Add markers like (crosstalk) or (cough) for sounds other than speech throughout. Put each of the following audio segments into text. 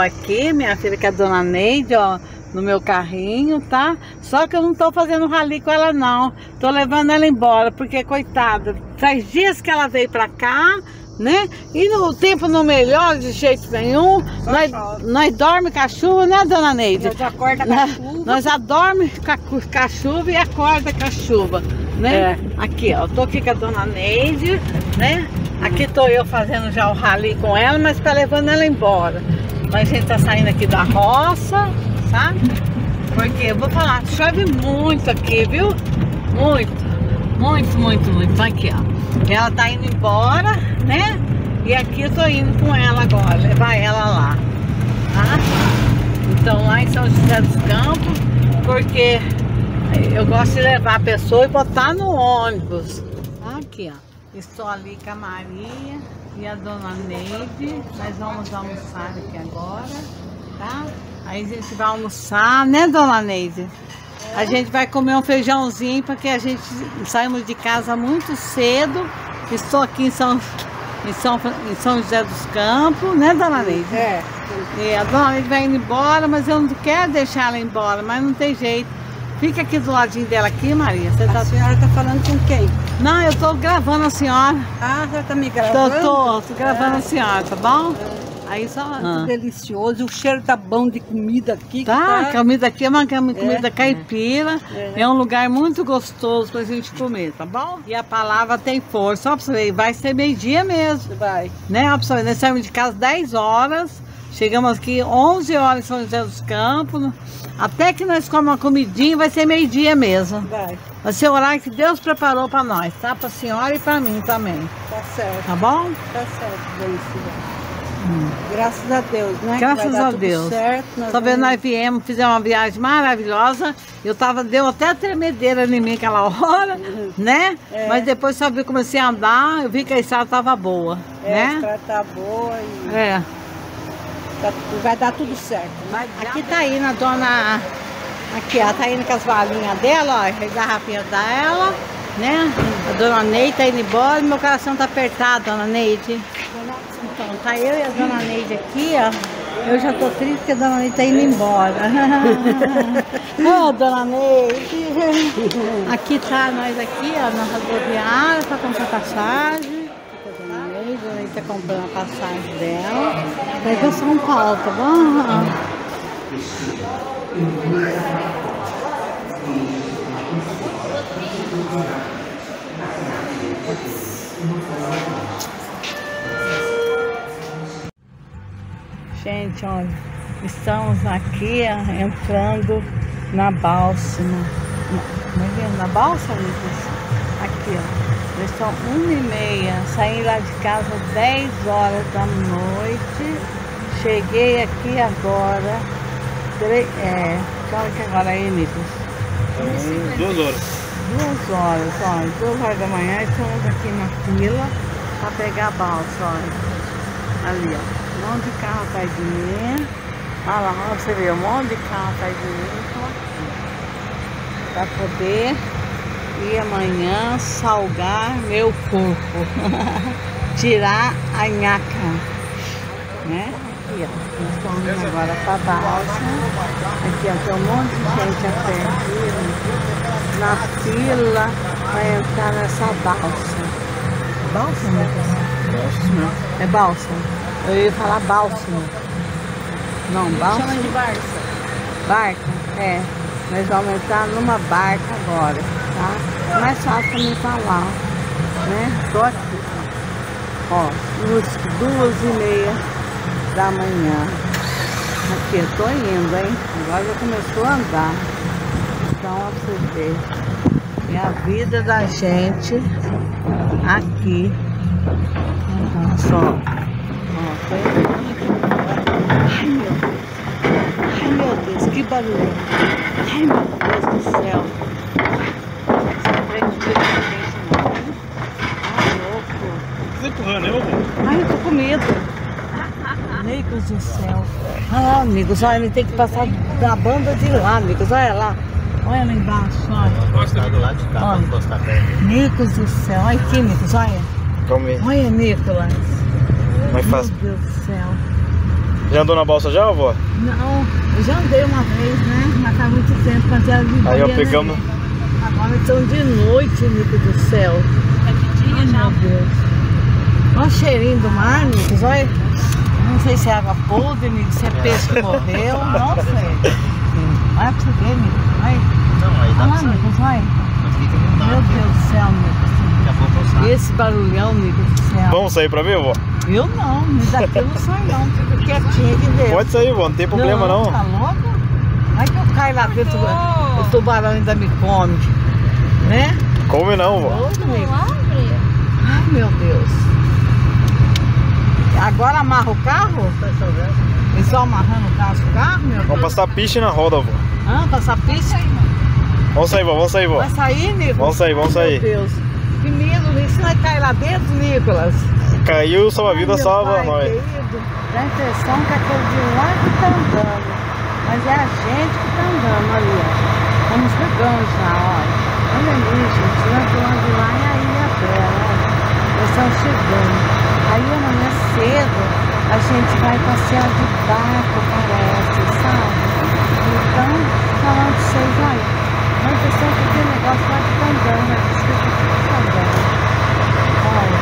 Aqui, minha filha, que é a dona Neide, ó, no meu carrinho, tá? Só que eu não tô fazendo rali com ela, não. Tô levando ela embora, porque, coitada, faz dias que ela veio pra cá, né? E no tempo não melhora de jeito nenhum. Nós, nós dormimos com a chuva, né, dona Neide? Nós acorda com a chuva. Nós adormos com a, com a chuva e acorda com a chuva, né? É. Aqui, ó, tô aqui com a dona Neide, né? Aqui tô eu fazendo já o rali com ela, mas tá levando ela embora. Mas a gente tá saindo aqui da roça, sabe? Porque, eu vou falar, chove muito aqui, viu? Muito, muito, muito, muito. Aqui, ó. Ela tá indo embora, né? E aqui eu tô indo com ela agora, levar ela lá, tá? Então lá em São José dos Campos, porque eu gosto de levar a pessoa e botar no ônibus. Aqui, ó. Estou ali com a Maria e a dona Neide. Nós vamos almoçar aqui agora, tá? Aí a gente vai almoçar, né, dona Neide? A gente vai comer um feijãozinho, porque a gente saímos de casa muito cedo. Estou aqui em São, em São, em São José dos Campos, né, dona Neide? É. E a dona Neide vai indo embora, mas eu não quero deixar ela embora, mas não tem jeito. Fica aqui do ladinho dela aqui, Maria. Você tá... A senhora tá falando com quem? Não, eu tô gravando a senhora. Ah, você tá me gravando? tô gravando a senhora, tá bom? Aí só. Ah. delicioso. O cheiro tá bom de comida aqui. Tá, a comida aqui é uma comida É. caipira. É. É. um lugar muito gostoso pra gente comer, tá bom? E a palavra tem força. Ó, pra você ver, vai ser meio-dia mesmo, Vai. né? Ó, pra você ver, nós saímos de casa 10 horas. Chegamos aqui 11 horas em São José dos Campos. Até que nós comemos uma comidinha, vai ser meio-dia mesmo. Vai. Vai ser o horário que Deus preparou pra nós, tá? Pra senhora e pra mim também, Tá certo. tá bom? Tá certo, Delicioso. Graças a Deus, né? Graças a Deus. Certo, nós Só vendo, vamos- nós viemos, fizemos uma viagem maravilhosa. Eu tava, deu até tremedeira em mim aquela (laughs) hora, né? É. Mas depois só vi, comecei a andar, eu vi que a estrada tava boa, É, a né? estrada tá boa e É. tá- vai dar tudo certo. Aqui tá indo a dona. Aqui, ela tá indo com as valinhas dela, ó, as garrafinhas dela, né? A dona Neide tá indo embora, meu coração tá apertado, dona Neide. Então, tá eu e a dona Neide aqui, ó. Eu já tô triste porque a dona Neide tá indo embora. (laughs) Ô, dona Neide. Aqui tá nós aqui, ó, na rodoviária pra comprar passagem. A dona Neide, a dona Neide tá comprando a passagem dela. Vai pra São Paulo, tá bom? Gente, olha, estamos aqui entrando na balsa. Na, como é na Lucas? Aqui, ó. São uma e meia. Saí lá de casa 10 horas da noite. Cheguei aqui agora. Tre, é, que hora que agora é, Nicolas? Duas horas. Duas horas, olha, duas horas da manhã estamos aqui na fila para pegar a balsa, olha. Ali, ó. Um monte de carro atrás de mim. Olha lá, você vê, um monte de carro atrás de mim. Para poder ir amanhã salgar meu corpo. (laughs) Tirar a nhaca. Né? Aqui, ó. Nós estamos agora para balsa. Aqui, ó, tem um monte de gente a pé aqui, ó na fila para entrar nessa balsa. Balsa, Lucas? É balsa. Eu ia falar bálsamo. Não, balsa. Chama de Barça. Barca? É. Nós vamos entrar numa barca agora, tá? É mais fácil mim falar, né? Tô aqui, ó. Ó, duas, e meia da manhã. Aqui, eu tô indo, hein? Agora já começou a andar. Então, ó, pra. É a vida da gente aqui. Olha só. Ó, tô aqui. Ai, meu Deus. Ai, meu Deus, que barulho. Ai, meu Deus do céu. Esse trem não fica com gente, não. hein? Ai, louco. Você empurrando, eu vou. Ai, eu tô com medo. Amigos do céu. Ah, amigos, olha, ele tem que passar da banda de lá, amigos. Olha lá. Olha lá embaixo, olha. Gosta do lado de cá, Olha. encostar perto. Amigos do céu. Olha aqui, amigos, olha. Calma aí. Olha, Nicolas. Mais fácil. Meu Deus do céu. Já andou na balsa já, avó? Não, eu já andei uma vez, né? Mas faz muito tempo, quando era de Aí, ó, pegamos- né? Agora estão de noite, Nico do céu. É de dia Ai, já. meu Deus. Olha o cheirinho do mar, Nico. Olha. Não sei se é água podre, Nico, se é peixe que morreu. (laughs) Não sei. Olha pra você ver, Nico. Olha. Não, aí dá Olha pra. Nico, olha. Não. Meu Deus do céu, Nico. Esse barulhão, Nico do céu. Vamos sair pra ver, vó? Eu não, mas daqui eu não saio não. Fico quietinha aqui dentro. Pode sair, vó, não tem problema não. Tá louco? Vai que eu caio lá dentro, Não. o tubarão ainda me come. Né? Come não, vó. Ai, meu Deus. Agora amarra o carro? Eles estão amarrando o carro, o carro, meu Vamos Deus. passar piche na roda, vó. Ah, passar pista? Vamos sair, vó, vamos sair, vó. Vai sair, Nicolas? Vamos sair, vamos sair. Meu Deus. Que medo, Nico. Você vai cair lá dentro, Nicolas? Caiu, salva a vida, Ai, meu salva pai nós. querido, Dá a impressão que aquele de lá que tá andando. Mas é a gente que tá andando ali, ó. Vamos chegando já, olha. Olha ali, gente. Lá do lado de lá é a Ilha Bela. Nós estamos chegando. Aí amanhã cedo a gente vai passear de barco, parece, sabe? Então, falando pra vocês, olha. Dá a impressão que aquele negócio tá andando, né? Diz que tá andando. Olha.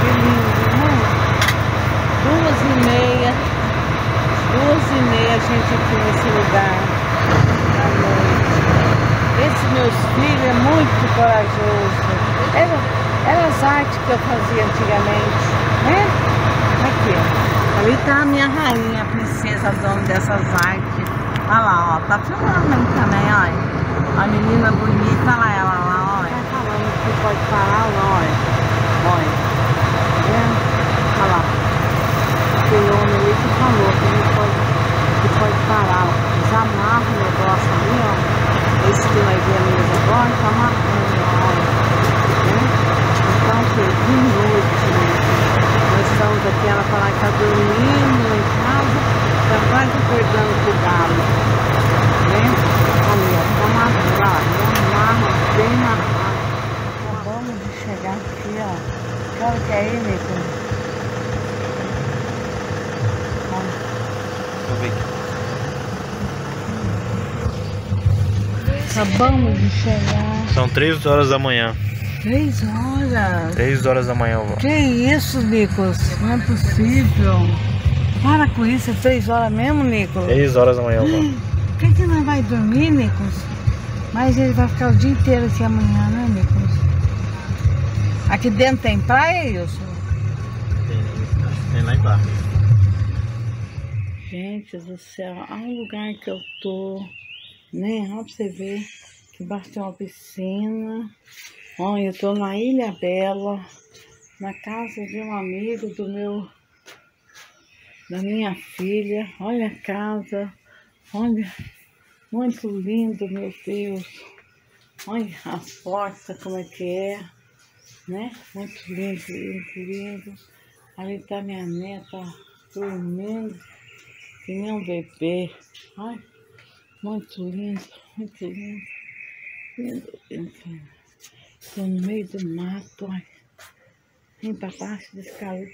Que lindo, né? Duas e meia, duas e meia a gente aqui nesse lugar à noite. Esse meus filhos é muito corajoso. Era, era as artes que eu fazia antigamente, né? Aqui, ó. Ali tá a minha rainha, a princesa, dona dessas artes. Olha lá, ó. Tá filmando ali também, olha. A menina bonita, olha lá, ela lá, olha. Tá falando que pode parar, olha. Olha. Vendo? Olha lá. Aquele homem ali que falou que não pode, que pode parar. Eles amarram o negócio ali, ó. Esse que vai ver a mesa agora, tá amarrando, olha. Né? Então, que de noite, né? Nós estamos aqui, ela falar que tá dormindo em casa, tá quase acordando pro galo. Né? Ali, ó, tá. Ele amarra bem amarrado. Acabamos de chegar aqui, ó. Que hora que é aí, Nico? Deixa eu ver aqui. Acabamos de chegar. São 3 horas da manhã. Três horas. 3 horas da manhã, vó. Que isso, Nicolas? Não é possível. Para com isso, é três horas mesmo, Nicolas? 3 horas da manhã, vó. Por que, que não vai dormir, Nicolas? Mas ele vai ficar o dia inteiro aqui amanhã, né, Nicolas? Aqui dentro tem praia, Wilson? Tem, tem lá embaixo. Gente do céu, há um lugar que eu tô, né? Olha pra você ver. Que tem uma piscina. Olha, eu tô na Ilha Bela, na casa de um amigo do meu, da minha filha. Olha a casa, olha, muito lindo, meu Deus. Olha as portas, como é que é, né? Muito lindo, lindo, lindo. Ali tá minha neta dormindo. Que nem um bebê. Ai, muito lindo, muito lindo. Lindo, lindo. Estou no meio do mato, ai. Vem para baixo desse caminho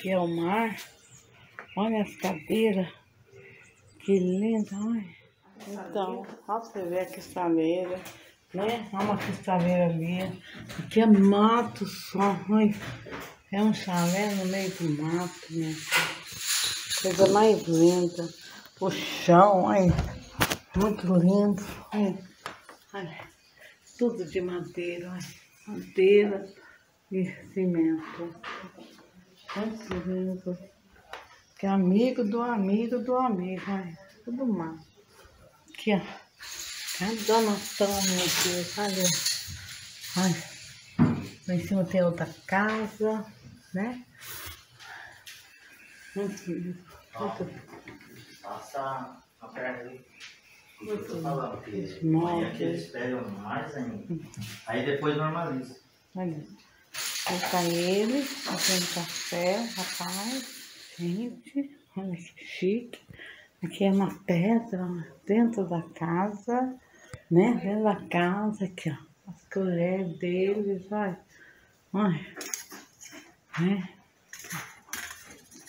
que, é o mar. Olha as cadeiras. Que lindo, ai. Então, olha pra você ver a cristaleira, né? Olha uma cristaleira ali. Aqui é mato só, ai. É um chalé no meio do mato, filha. Coisa mais linda. O chão, ai, muito lindo. Ai, ai, tudo de madeira, ai, madeira e cimento. Muito lindo. Que é amigo do amigo do amigo, ai, tudo mal. Aqui, ó. Cada nação, meu Deus, olha. Ai, lá em cima tem outra casa, né? Muito lindo. Muito Passa a perna ali. Muito Tô falando que Os móveis. aqui eles pegam mais ainda. Aí depois normaliza. Olha, aí tá ele, fazendo café, rapaz. Gente, olha que chique. Aqui é uma pedra dentro da casa, né? Dentro da casa, aqui, ó. As colheres deles, olha. Olha. Né?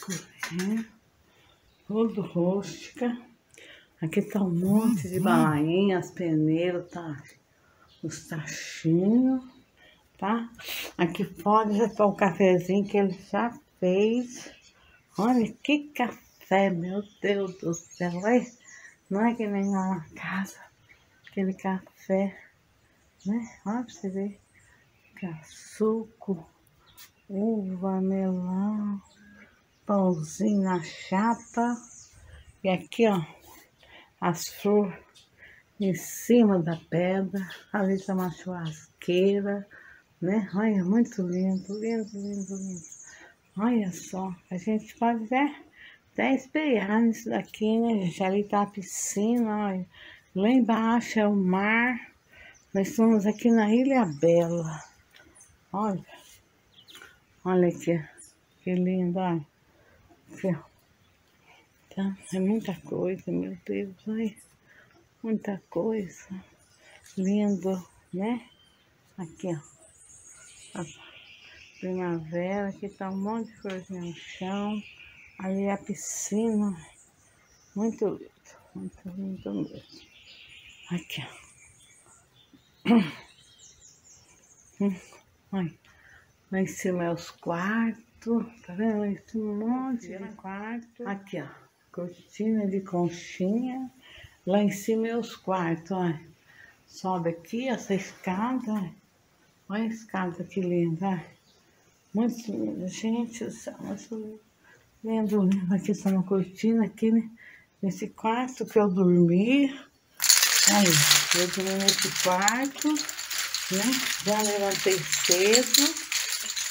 Colher. Tudo rústica. Aqui tá um monte de balainha, as peneiras, tá? Os tachinhos, tá? Aqui fora já tá o cafezinho que ele já fez. Olha que café, meu Deus do céu. Olha, não é que nem lá na casa. Aquele café, né? Olha pra você ver. É suco, uva, melão, pãozinho na chapa. E aqui, ó, as flores em cima da pedra. Ali tá uma churrasqueira, né? Olha, muito lindo, lindo, lindo, lindo. Olha só, a gente pode até, até espelhar nisso daqui, né, gente? Ali tá a piscina, olha. Lá embaixo é o mar. Nós estamos aqui na Ilha Bela. Olha. Olha aqui. Que lindo, olha. Tá? É muita coisa, meu Deus. Olha. Muita coisa. Lindo, né? Aqui, ó. A primavera. Aqui tá um monte de florzinha no chão. Ali a piscina. Muito lindo. Muito lindo mesmo. Aqui, ó. Hum. Lá em cima é os quartos. Tá vendo? Um monte de quarto. Aqui, ó. Cortina de conchinha. Lá em cima é os quartos, olha. Sobe aqui essa escada. Olha, a escada que linda. Muito linda. Gente, muito. Lindo, lindo. Aqui está uma cortina aqui, né? Nesse quarto que eu dormi. Aí, eu dormi nesse quarto, né? Já levantei cedo.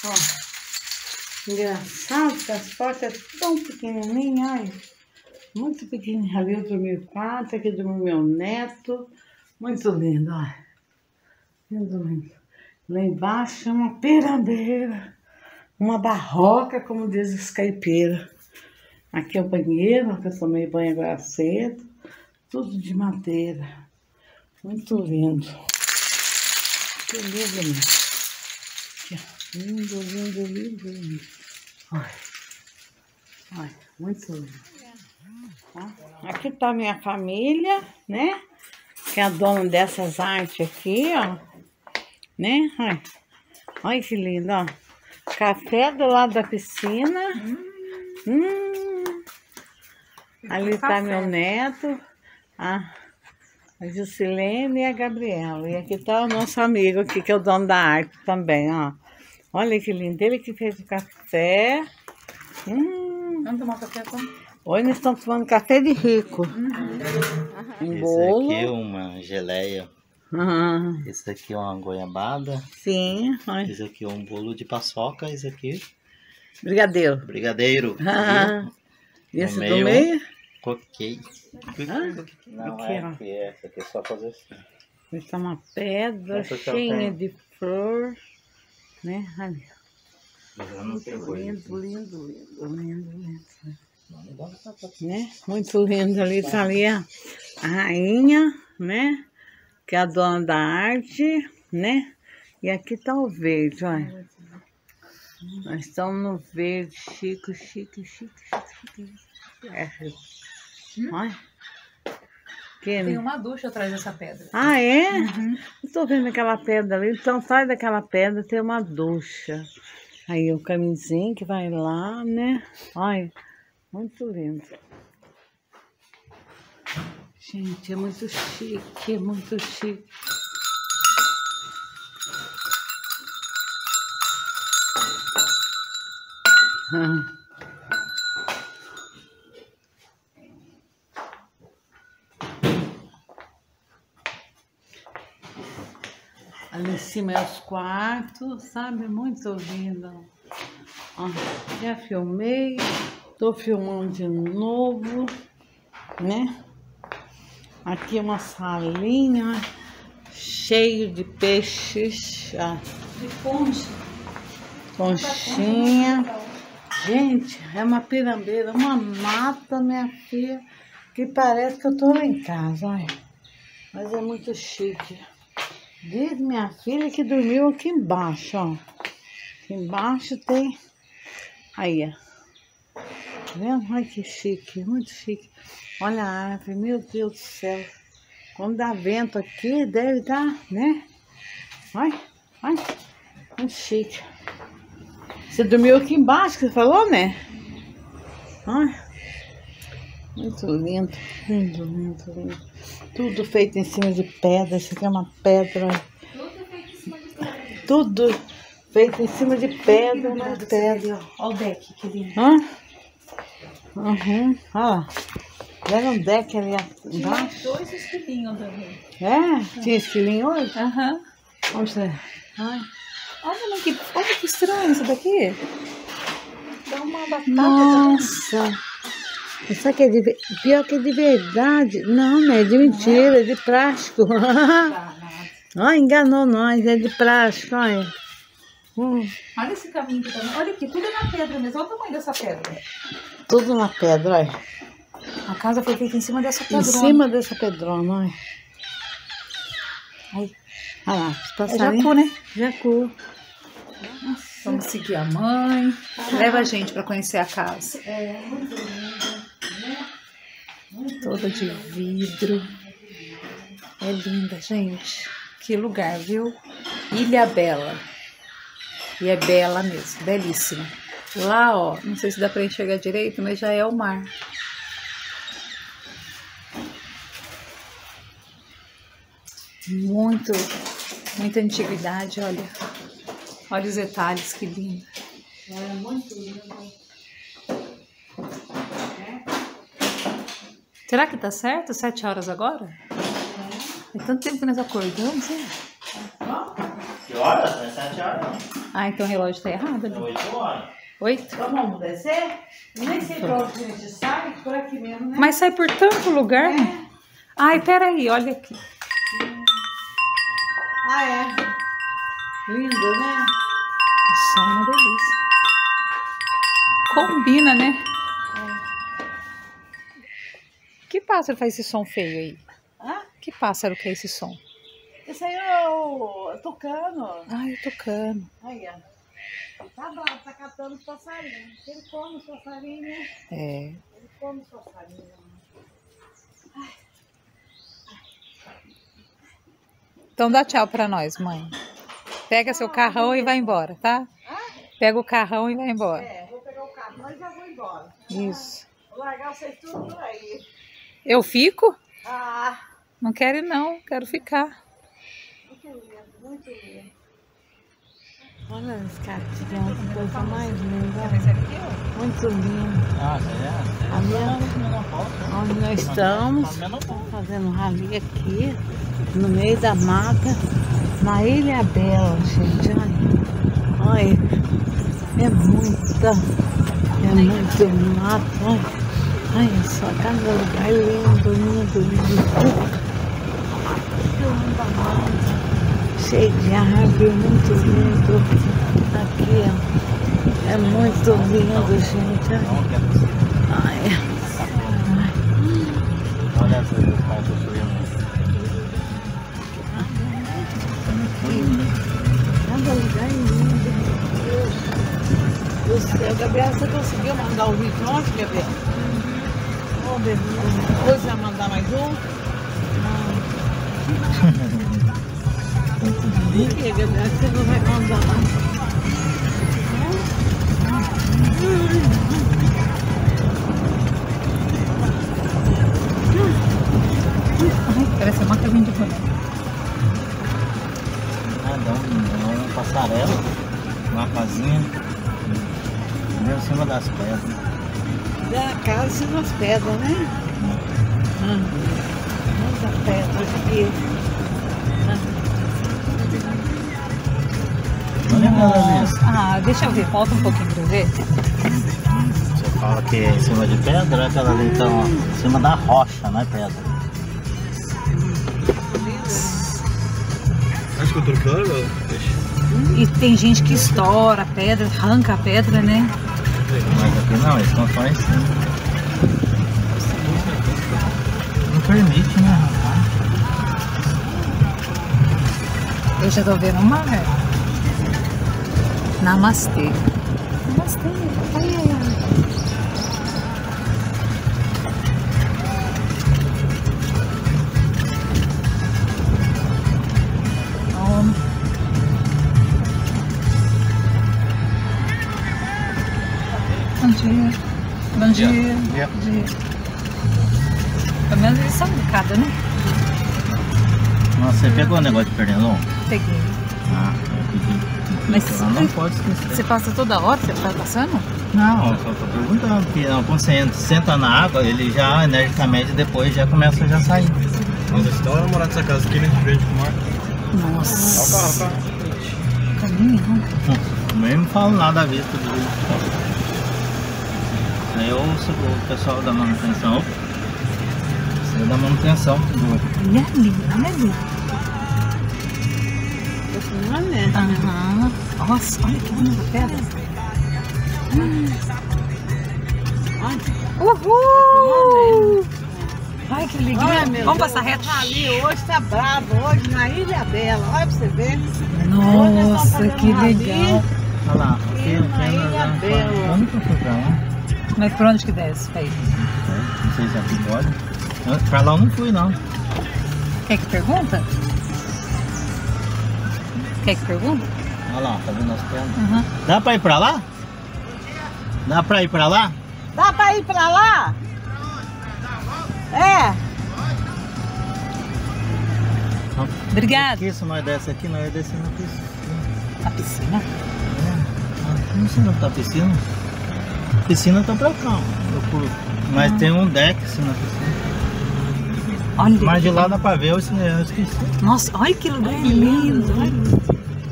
Ó, engraçado que as portas são tão pequenininhas, olha. Muito pequenininha. Ali eu dormi o quarto, aqui dormiu meu neto. Muito lindo, olha. Lindo, lindo. Lá embaixo é uma pirambeira. Uma barroca, como diz os caipiras. Aqui é o banheiro, que eu tomei banho agora cedo. Tudo de madeira. Muito lindo. Que lindo mesmo. Lindo, lindo, lindo, lindo. Olha. Olha, muito lindo. Tá? Aqui tá a minha família, né? Que é a dona dessas artes aqui, ó. Né? Olha. Olha que lindo, ó. Café do lado da piscina. Hum. Ali tá meu neto. A, a Juscelene e a Gabriela. E aqui tá o nosso amigo aqui, que é o dono da arte também, ó. Olha que lindo. Ele que fez o café. Hum. Vamos tomar café então? Hoje nós estamos tomando café de rico. Um Esse bolo. aqui é uma geleia. Ah, Esse aqui é uma goiabada. sim. Olha. Esse aqui é um bolo de paçoca. Esse aqui, Brigadeiro. brigadeiro. Ah, E esse no do meio, meio? coquei. Não, Aqui, é ó. aqui, é. Essa aqui é só fazer assim. Isso é uma pedra Essa é cheia o de flor. Né? Ali. Muito lindo, isso. lindo, lindo, lindo, lindo. Né? Muito lindo ali, tá ali a, rainha, né? Que é a dona da arte, né? E aqui tá o verde, olha. Nós estamos no verde, chique, chique, chique, chique, chique. É. Olha. Que, Tem uma ducha atrás dessa pedra. Ah, é? Eu tô vendo aquela pedra ali. Então, sai daquela pedra, tem uma ducha. Aí o caminhozinho que vai lá, né? Olha, muito lindo. Gente, é muito chique, é muito chique. Ah. Cima é os quartos, sabe? Muito lindo. Ó, já filmei, tô filmando de novo, né? Aqui uma salinha cheio de peixes, ó, De concha. conchinha. Gente, é uma pirambeira, uma mata, minha filha, que parece que eu tô lá em casa, olha. Mas é muito chique. Diz minha filha que dormiu aqui embaixo, ó. Aqui embaixo tem. Aí, ó. vendo? Olha que chique, muito chique. Olha a árvore, meu Deus do céu. Quando dá vento aqui, deve dar, né? Olha, olha, muito chique. Você dormiu aqui embaixo, que você falou, né? Olha. Muito lindo, lindo, lindo, lindo. Tudo feito em cima de pedra. Isso aqui é uma pedra. Tudo feito em cima de pedra, uma pedra. Olha o deck, que lindo. Hã? Uhum. Olha lá. Leva um deck ali embaixo. Dois esquilinhos também. É? Tinha esquilinho hoje? Aham. Vamos ver. Ai. Olha, mas que, olha que estranho isso daqui. Dá uma batata. Nossa. Isso aqui é de, pior que é de verdade. Não, é de mentira, é de plástico. (laughs) Ó, enganou nós, é de plástico, olha. Hum, Olha esse caminho aqui também. Olha aqui, tudo é na pedra mesmo. Olha o tamanho dessa pedra. tudo na pedra, olha. A casa foi feita em cima dessa Em pedra. cima dessa pedrona, olha. Ai, Olha lá, os é passarinhos. jacu, né? Jacu. Vamos seguir a mãe. Leva a gente para conhecer a casa. Toda de vidro. É linda, gente. Que lugar, viu? Ilha Bela. E é bela mesmo, belíssima. Lá, ó, não sei se dá para enxergar direito, mas já é o mar. Muito, muita antiguidade, olha. Olha os detalhes, que lindo. É muito lindo. Será que tá certo? Sete horas agora? É tanto tempo que nós acordamos, hein? Que horas? Não é 7 horas, Ah, então o relógio tá errado não. É. 8 horas. Oito? Então vamos descer? Nem sei pra onde a gente sai, por aqui mesmo, né? Mas sai por tanto lugar. É. Ai, peraí, olha aqui. Ah, é. Lindo, né? Só uma delícia. Combina, né? Que pássaro faz esse som feio aí? Ah, Que pássaro que é esse som? esse aí é o tocando. Ai, eu tocando. Aí, ó. Tá bom, tá catando os passarinhos. Ele come os passarinhos, né? É. Ele come os passarinhos. Então dá tchau pra nós, mãe. Pega seu carrão e vai embora, tá? Pega o carrão e vai embora. É, vou pegar o carro, mas já vou embora. Isso. Vou largar vocês tudo por aí. Eu fico? Ah, Não quero ir, não. Quero ficar. muito lindo, muito lindo. Olha as cartinhas, que coisa mais linda. Muito lindo. Ah, é? A minha, onde nós estamos, Tá estamos fazendo um rali aqui, no meio da mata, na Ilha Bela, gente. Olha, olha é muita, é muito mato. Olha, olha só, cada lugar lindo, lindo, lindo. Mata, cheio de árvore, muito lindo. Aqui, ó, é muito lindo, gente. Olha. Ai. Olha essa do construindo. Cada lugar é lindo, meu Deus do céu. Gabriela, você conseguiu mandar o vídeo ontem, Gabriela? Hoje vai mandar mais um? Por que, Gabriela? Você não vai mandar? Ai, parece uma casinha de boneco. Ah, dá um, uma passarela, uma casinha. Em cima das pedras. Da casa e nas pedras, né? Ah. Muita pedra aqui. Vista. Ah, deixa eu ver. Volta um pouquinho pra eu ver. Você fala que é em cima de pedra, aquela ali então, em cima da rocha, não é pedra. Acho que eu tô claro, E tem gente que estoura a pedra, arranca a pedra, né? Aqui não, eles em cima. Não permite, né, rapaz? Eu já tô vendo o mar. Namastê. Namastê. Ai, ai, ai. De. Yeah. de... Pelo menos eles são educados, né? Nossa, você pegou o negócio de pernilongo? Peguei. Ah, eu pedi. Mas Ela não pode esquecer. Você passa toda hora? Você tá passando? Não, eu só tô perguntando, porque não, quando você entra- senta na água, ele já energicamente depois já começa a já sair. Nossa, dá uma morar nessa casa aqui, né? De frente com o mar. Nossa. Olha o carro, olha o carro. Caminhão. Eu nem me falo nada à vista do Aí eu ouço o pessoal da manutenção. Você da manutenção. do- Olha ali, olha ali. É, né? Aham. Nossa, olha que linda a pedra. Uhul! Ai, que Olha, meu Vamos Deus, passar reto? o Rali hoje tá bravo, hoje na Ilha Bela. Olha pra você ver. Nossa, que legal. Olha lá, apenas ilha bela. Fui pra lá? Mas por onde que desce, Fê? Não sei se aqui pode. Eu- Pra lá eu não fui não. Quer que pergunta? Quer que pergunta? Olha lá, tá vendo as pernas? Aham. Dá pra ir pra lá? Dá pra ir pra lá? Dá pra ir pra lá? É. Obrigada. Se nós desce aqui, nós descer na piscina. A piscina? É. Não sei onde tá a piscina. A piscina tá pra cá. Mas tem um deck assim na piscina. Olha. Mas de lá dá pra ver, eu esqueci. Nossa, olha que lugar lindo.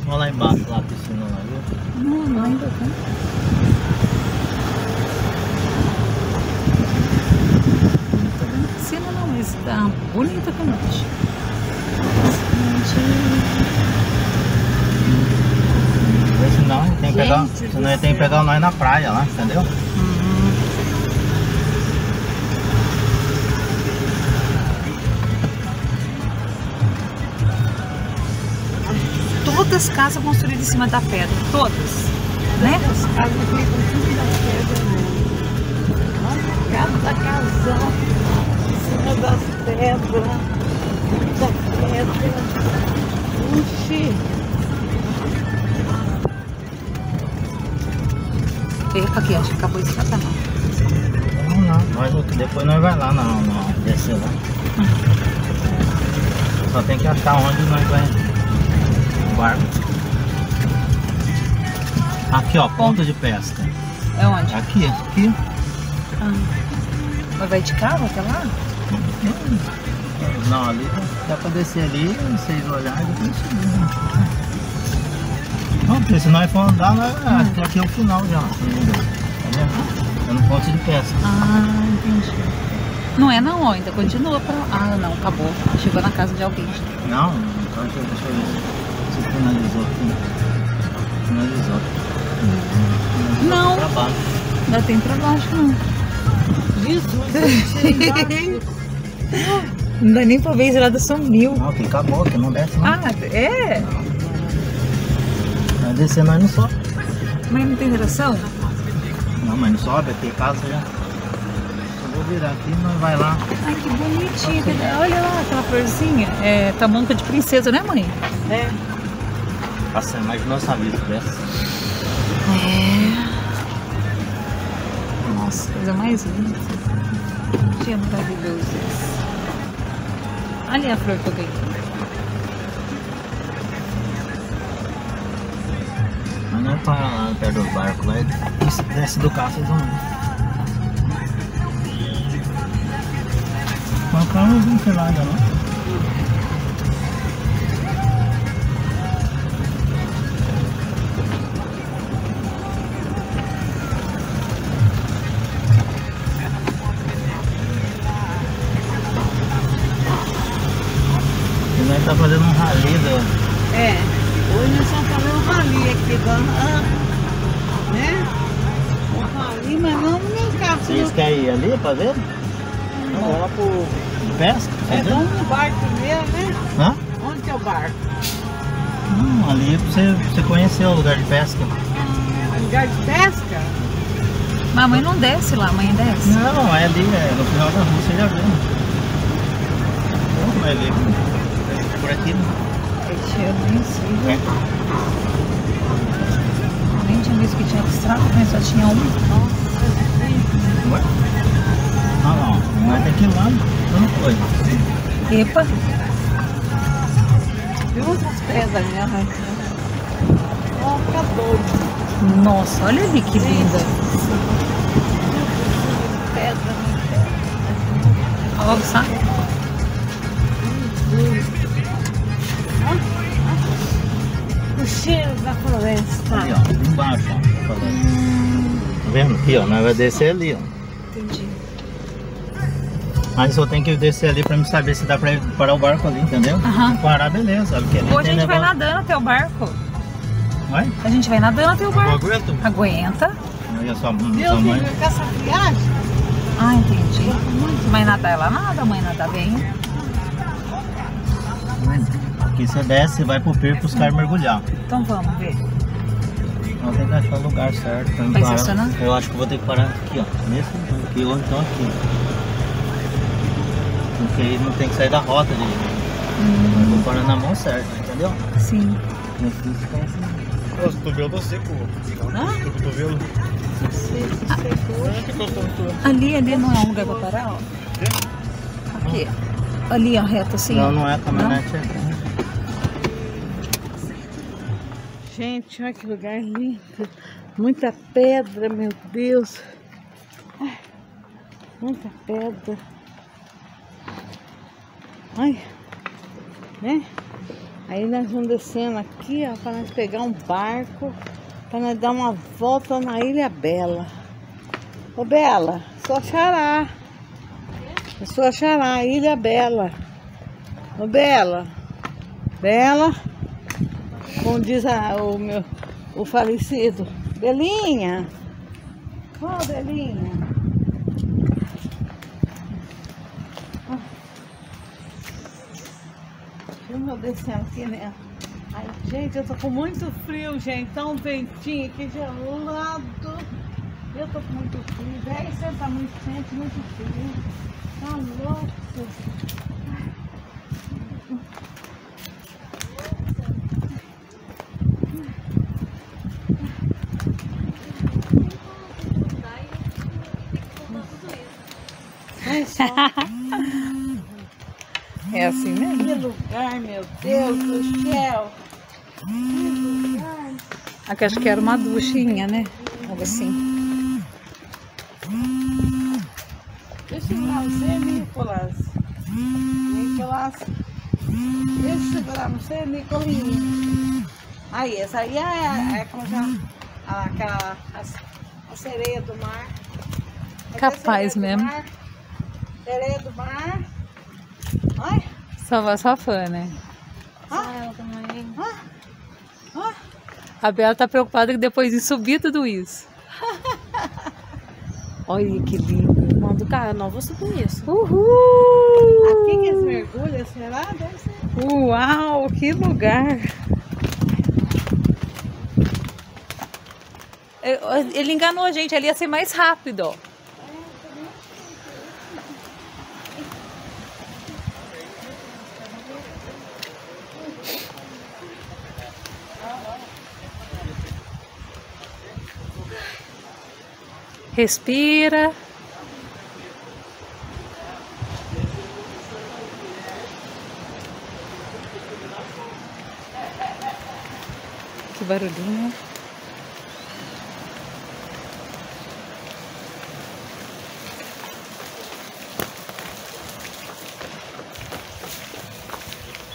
Olha lá embaixo, lá a piscina lá, viu? Não, não ainda tem. Piscina não, mas tá bonita que noite. Porque senão tem que pegar, senão tem que pegar nós na praia lá, entendeu? Todas as casas construídas em cima da pedra, todas, né? As casas ficam tudo da pedra, né? Olha cada casão em cima das pedras. Da pedra. Puxi. Epa, aqui, acho que acabou esse canal. Vamos lá, nós, depois nós vai lá, não, não, descer lá. Só tem que achar onde nós vai. O barco. Aqui ó, ponta de pesca. É onde? Aqui, aqui. Ah. Mas vai de carro até lá? Não, ali dá pra descer ali, vocês olharem e depois subir. Né? Não, porque se nós for andar, nós, aqui, aqui é o final já. se não. Tá vendo? É no ponto de pesca. Ah, entendi. Não é não, ainda continua pra... Ah, não, acabou. Chegou na casa de alguém. Não, então deixa, eu- eu ver se finalizou aqui. Finalizou. Não. Pra baixo. Ainda tem pra baixo, não. Jesus, (laughs) Não dá nem pra ver, esse lado sumiu. Não, que acabou, que não desce não. Ah, é? Vai descer nós não sobe. Mas não tem direção? Não, mas não sobe, aqui é casa já. Eu vou virar aqui e nós vai lá. Ai, que bonitinho. Olha lá, aquela florzinha. É tamanca de princesa, né, mãe? É. Nossa, imaginou essa vida dessa. É. Nossa, coisa mais linda. Que maravilhoso isso. Olha a flor que eu ganhei. Não lá perto do barco, lá desce- do carro, vocês vão ver. Mas carro não lá ainda não. Ver? Não, vamos lá pro pesca. É fazer. vamos no barco primeiro, né? Hã? Onde que é o barco? Não, ali é pra você, você conhecer o lugar de pesca. Lugar de pesca? Mas a mãe não desce lá, a mãe desce. Não, é ali, é no final da rua, você já viu. Não, é ali. Por aqui, né? Ixi, Eu nem sei. É. Nem tinha visto que tinha abstrato, mas só tinha um. Ué? Mas tem que ir lá. Não foi. Epa, Viu essas pedras ali arrancando? Ó, fica doido. nossa, olha ali que linda. Pedra. Ó, sabe? O cheiro da floresta. Ali, ó. Embaixo, ó. Tá. Tá vendo? Aqui, ó. Nós vai descer ali, ó. Entendi. Aí só tem que descer ali pra me saber se dá pra parar o barco ali, entendeu? Aham. Parar, beleza. Porque ali Ou a tem gente vai negócio- nadando até o barco. Vai? A gente vai nadando até o Eu barco. aguento? Aguenta. Olha só, Deus sua mãe. com essa viagem. Ah, entendi. Mãe nadar ela nada, mãe nadar bem. Aqui você desce e vai pro pier pros caras mergulhar. Então vamos ver. Tem que achar o lugar certo Vai parar. estacionar? Eu acho que vou ter que parar aqui, ó. Nesse aqui ou então aqui. Porque aí não tem que sair da rota de. Eu vou parar na mão certa, entendeu? Sim. Não ficar assim. Nossa, o cotovelo tá seco. Hã? O cotovelo. Ah. Ali, ali não é um lugar pra parar, ó. Aqui. Ali, ó, reto assim. Não, não é a caminhonete. é- Gente, olha que lugar lindo. Muita pedra, meu Deus. Ai, muita pedra. Ai, né? Aí nós vamos descendo aqui, ó, para nós pegar um barco, para nós dar uma volta na Ilha Bela. Ô Bela, sua xará. Eu sou a xará, Ilha Bela. Ô Bela. Bela. Como diz a- o meu o falecido. Belinha! Ó, Belinha! Ó. Filma eu descendo aqui, né? Ai, gente, eu tô com muito frio, gente. Tá um ventinho aqui gelado. Eu tô com muito frio. 10 você tá muito quente, muito frio. Tá louco. Ai, só. (laughs) É assim mesmo. Que lugar, meu Deus do céu. Que lugar. Aqui acho que era uma duchinha, né? Algo assim. Deixa eu você, Nicolas. Nicolas. Deixa eu segurar você, Nicolinha. Aí, essa aí é, é com já, a- aquela a, a sereia do mar. É Capaz sereia do mesmo. mar. Sereia do mar. Só, só fã, né? ah, ah, ah. A Bela tá preocupada que depois de subir tudo isso. (laughs) Olha que lindo. Mando cara, não vou subir isso. Uhul! Aqui que eles mergulham, será? Deve ser. Uau, que lugar! Ele enganou a gente, ele ia ser mais rápido, ó. Respira. Que barulhinho.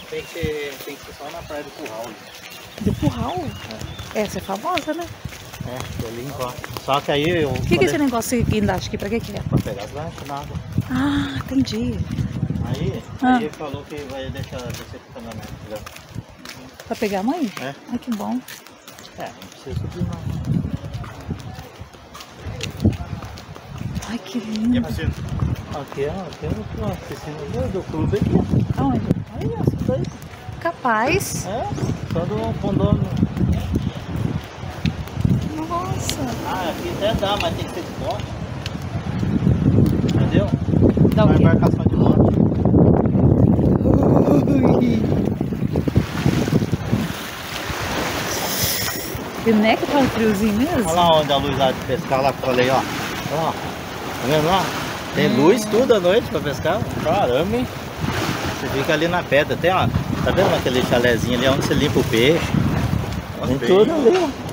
Tem que, ser, tem que ser só na praia do Curral. ali. Do curral? Essa é famosa, né? É, tô limpo, ó. Só que aí eu. O que, que é esse negócio aqui embaixo aqui? Pra que que é? Pra pegar as lanchas, nada. Ah, entendi. Aí, Ah. aí ele falou que vai deixar descer com o caminhonete? Pra pegar a mãe? É. Ai, que bom. É, não precisa subir não. Ai, que lindo. piscina? Aqui, ó, aqui é uma piscina do, do clube aqui. Aonde? Aí, isso daí. Capaz. É, só do condomínio. Nossa. Ah, aqui até dá, mas tem que ser de bote. Entendeu? Dá o Uma quê? embarcação de bote. E não é que tá um friozinho mesmo? Olha lá onde a luz lá de pescar lá que eu falei, ó. Olha lá. Tá vendo lá? Tem luz tudo à noite pra pescar. Caramba, hein? Você fica ali na pedra, tem ó. Tá vendo aquele chalézinho ali onde você limpa o peixe? Tem tudo ali, ó.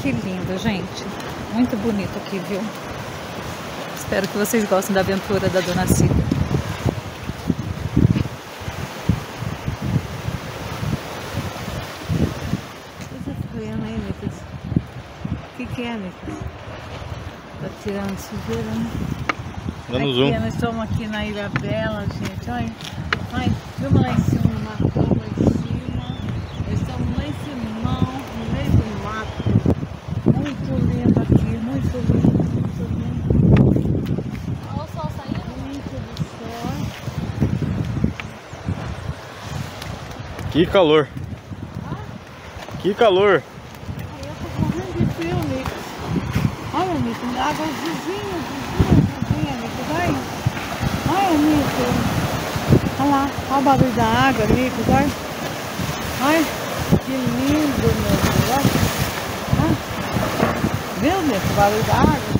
Que lindo, gente. Muito bonito aqui, viu? Espero que vocês gostem da aventura da Dona Cida. Né? O que, que é, Nicolas? Tá tirando sujeira, né? Dando aqui, zoom. Nós estamos aqui na Ilha Bela, gente. Olha, olha, filma lá em cima, numa cama lá em cima. Nós estamos lá em cima, no meio do mato. Muito lindo aqui, muito lindo, muito lindo. Olha o sol saindo. Muito do sol. Que calor. Que calor. Eu tô morrendo de frio, Nicolas. Olha, Nicolas, água vizinha, vizinha, vizinha, Nicolas. Olha. Olha, Nicolas. Olha lá, olha o barulho da água, Nicolas. Olha. Olha, que lindo, Nicolas, o barulho da água?